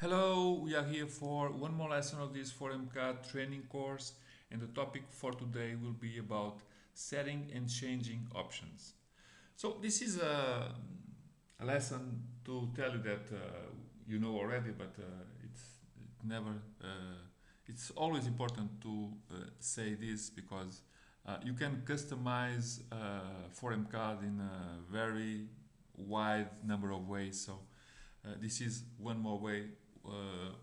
Hello, we are here for one more lesson of this 4MCAD training course and the topic for today will be about setting and changing options. So this is a, a lesson to tell you that uh, you know already but uh, it's it never uh, it's always important to uh, say this because uh, you can customize 4MCAD in a very wide number of ways so uh, this is one more way uh,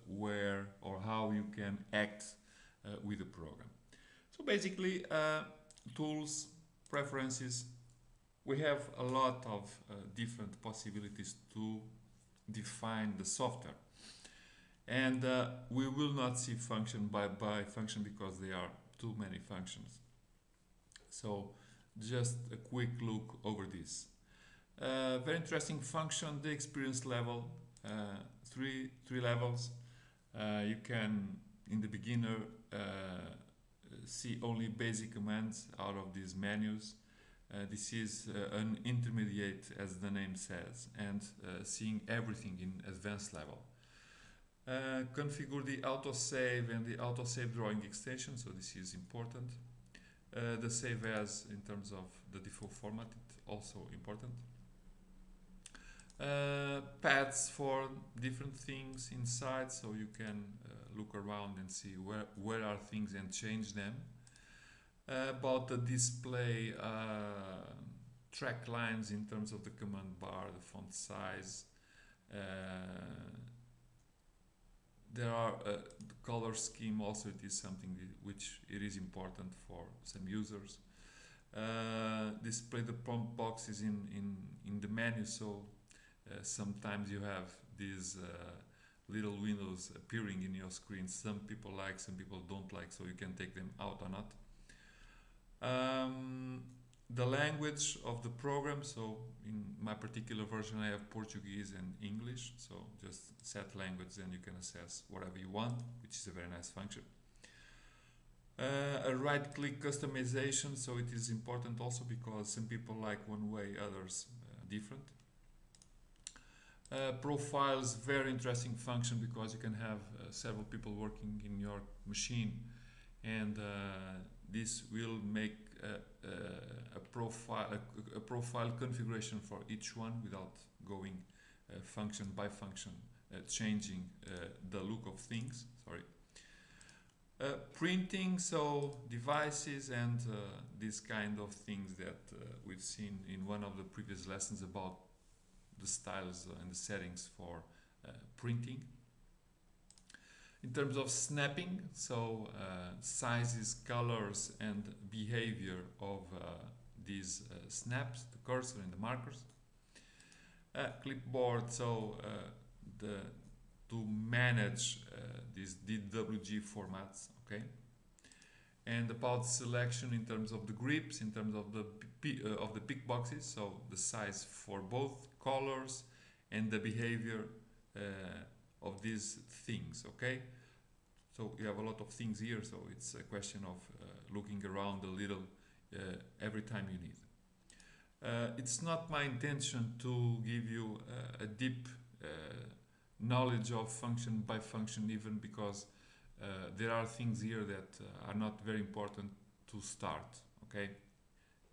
where or how you can act uh, with the program. So basically, uh, tools, preferences, we have a lot of different possibilities to define the software. And we will not see function by, by function because there are too many functions. So just a quick look over this. Uh, very interesting function, the experience level. Uh, three three levels. Uh, you can in the beginner uh, see only basic commands out of these menus. Uh, this is uh, an intermediate as the name says and uh, seeing everything in advanced level. configure the autosave and the autosave drawing extension so this is important. the save as in terms of the default format it's also important uh, paths for different things inside so you can uh, look around and see where, where are things and change them. Uh, about the display uh, track lines in terms of the command bar, the font size. Uh, there are uh, the color scheme also it is something which it is important for some users. display the prompt boxes in, in, in the menu so uh, sometimes you have these uh, little windows appearing in your screen. Some people like, some people don't like, so you can take them out or not. Um, the language of the program, so in my particular version I have Portuguese and English, so just set language and you can access whatever you want, which is a very nice function. Uh, a right click customization, so it is important also because some people like one way, others uh, different. Uh, profiles very interesting function because you can have uh, several people working in your machine. And uh, this will make a, a profile a, a, profile configuration for each one without going uh, function by function uh, changing the look of things sorry. Printing so devices and these kind of things that we've seen in one of the previous lessons about the styles and the settings for uh, printing. In terms of snapping, so uh, sizes, colors and behavior of uh, these snaps, the cursor and the markers. clipboard, so the to manage uh, these DWG formats, okay? And about selection in terms of the grips, in terms of the uh, of the pick boxes, so the size for both colors and the behavior uh, of these things okay? So you have a lot of things here so it's a question of uh, looking around a little uh, every time you need. Uh, it's not my intention to give you uh, a deep knowledge of function by function even because there are things here that are not very important to start okay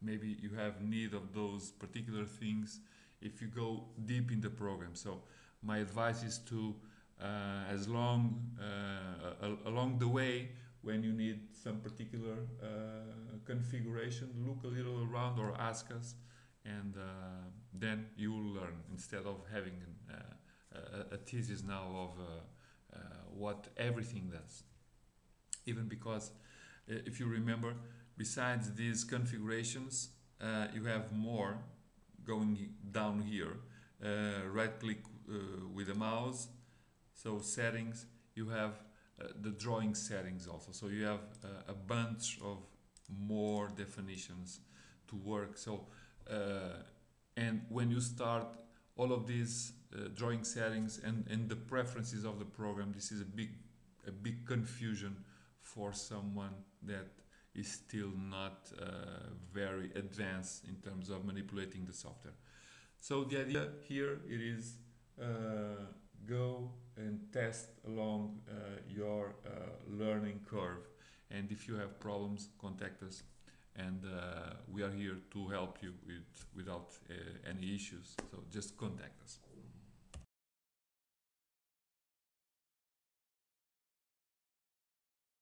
maybe you have need of those particular things if you go deep in the program. So my advice is to, uh, as long uh, along the way, when you need some particular uh, configuration, look a little around or ask us, and uh, then you will learn instead of having uh, a, a, thesis now of uh, what everything does. Even because, if you remember, besides these configurations, you have more going down here. Uh, right click uh, with the mouse. So settings you have uh, the drawing settings also. So you have uh, a bunch of more definitions to work. So uh, and when you start all of these uh, drawing settings and, and the preferences of the program this is a big a big confusion for someone that is still not uh, very advanced in terms of manipulating the software. So the idea here it is uh, go and test along uh, your uh, learning curve. And if you have problems, contact us, and uh, we are here to help you with without uh, any issues. So just contact us.